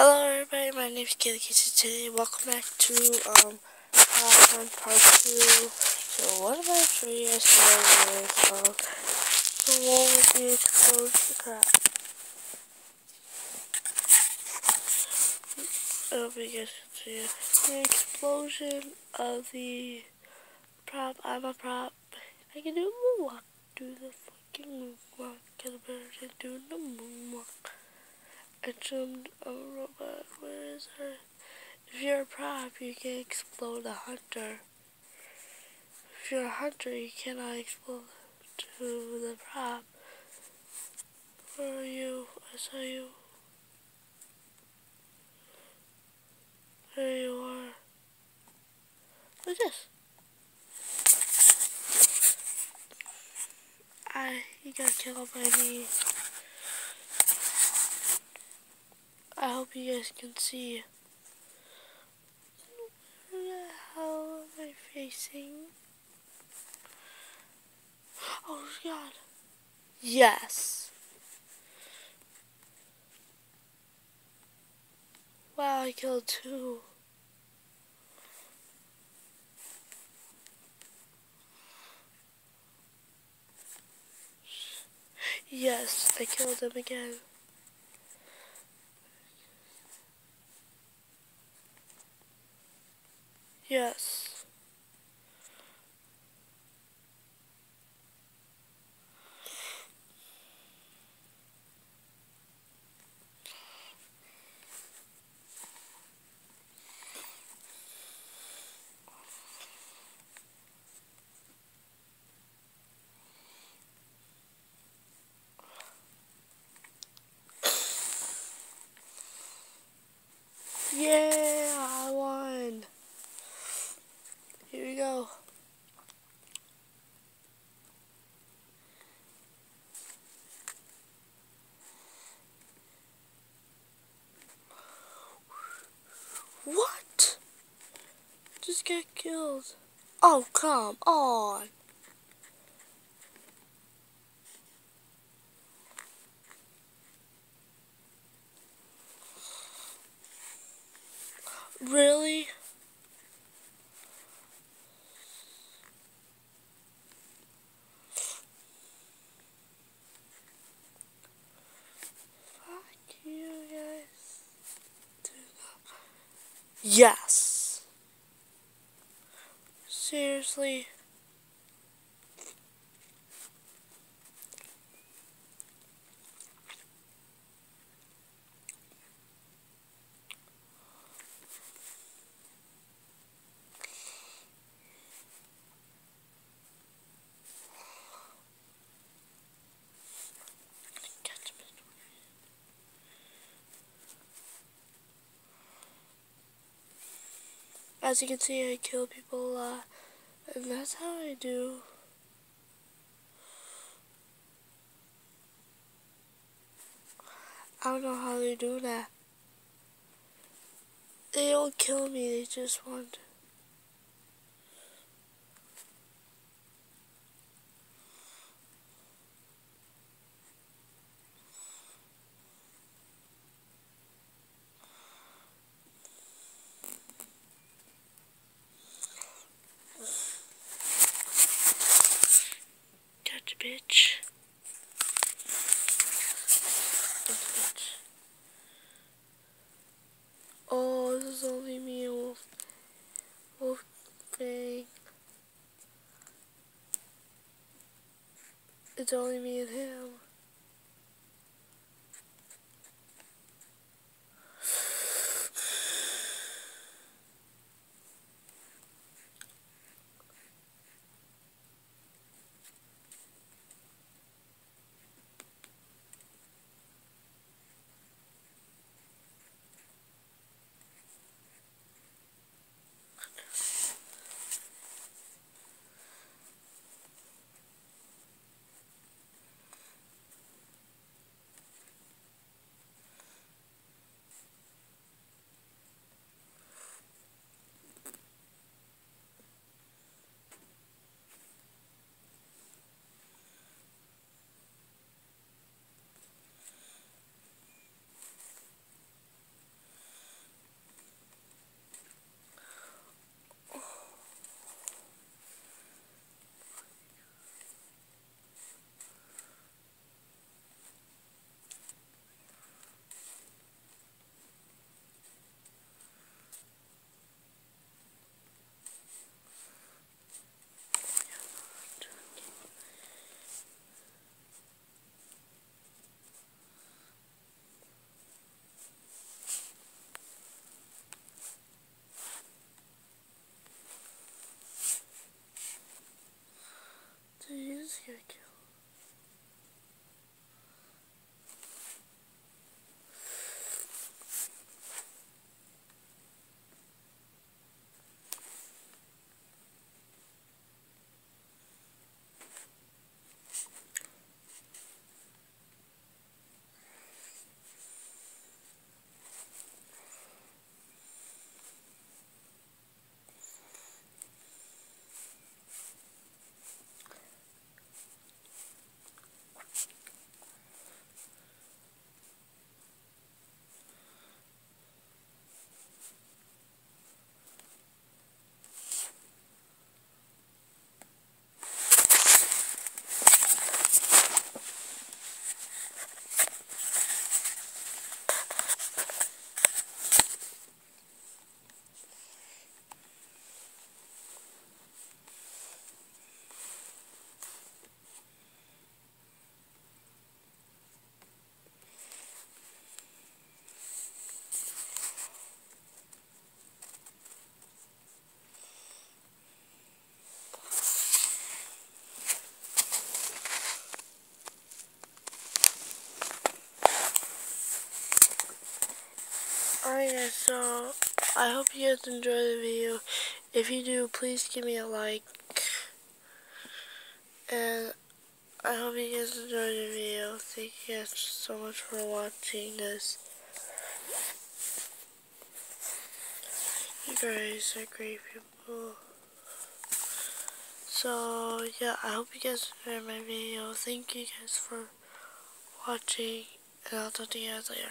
Hello everybody, my name is Kaylee Casey today. Welcome back to um Part Part 2. So what I showing you guys today um the one with the explosion crap. I hope you guys can see it. The explosion of the prop. I'm a prop. I can do a moonwalk. Do the fucking moonwalk. Get a better do the moonwalk. I trimmed a robot. Where is her? If you're a prop, you can explode a hunter. If you're a hunter, you cannot explode to the prop. Where are you? I saw you. There you are. What's this? I, you got killed by me. I hope you guys can see. Where the hell am I facing? Oh god. Yes. Wow, I killed two. Yes, I killed him again. Yes. Yeah, I won. Here we go. What? Just get killed. Oh, come on. Really? Fuck you guys. Yes. Seriously. As you can see, I kill people a lot, and that's how I do. I don't know how they do that. They don't kill me, they just want Gotcha, bitch. Oh, this is only me and Wolf. Wolf Bang. It's only me and him. YouTube. Alright guys, so I hope you guys enjoy the video. If you do, please give me a like. And I hope you guys enjoyed the video. Thank you guys so much for watching this. You guys are great people. So, yeah, I hope you guys enjoyed my video. Thank you guys for watching. And I'll talk to you guys later.